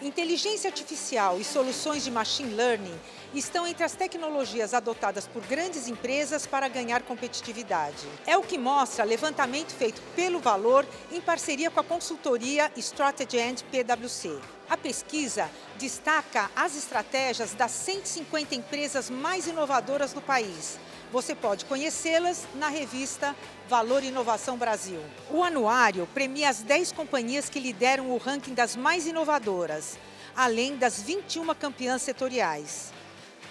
Inteligência artificial e soluções de machine learning estão entre as tecnologias adotadas por grandes empresas para ganhar competitividade. É o que mostra levantamento feito pelo Valor em parceria com a consultoria Strategy and PwC. A pesquisa destaca as estratégias das 150 empresas mais inovadoras do país. Você pode conhecê-las na revista Valor Inovação Brasil. O anuário premia as 10 companhias que lideram o ranking das mais inovadoras, além das 21 campeãs setoriais.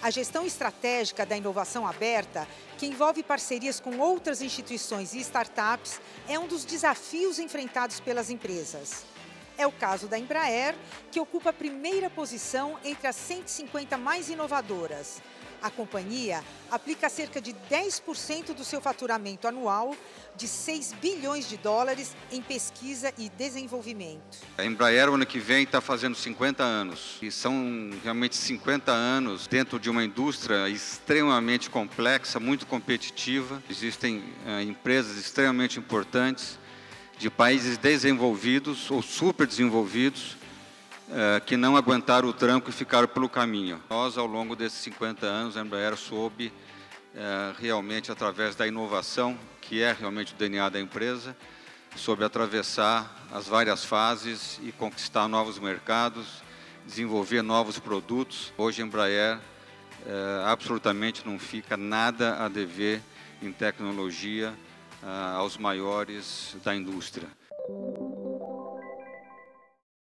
A gestão estratégica da inovação aberta, que envolve parcerias com outras instituições e startups, é um dos desafios enfrentados pelas empresas. É o caso da Embraer, que ocupa a primeira posição entre as 150 mais inovadoras. A companhia aplica cerca de 10% do seu faturamento anual, de 6 bilhões de dólares, em pesquisa e desenvolvimento. A Embraer, ano que vem, está fazendo 50 anos. E são realmente 50 anos dentro de uma indústria extremamente complexa, muito competitiva. Existem uh, empresas extremamente importantes de países desenvolvidos ou super desenvolvidos eh, que não aguentaram o tranco e ficaram pelo caminho. Nós, ao longo desses 50 anos, a Embraer soube eh, realmente, através da inovação, que é realmente o DNA da empresa, soube atravessar as várias fases e conquistar novos mercados, desenvolver novos produtos. Hoje a Embraer eh, absolutamente não fica nada a dever em tecnologia aos maiores da indústria.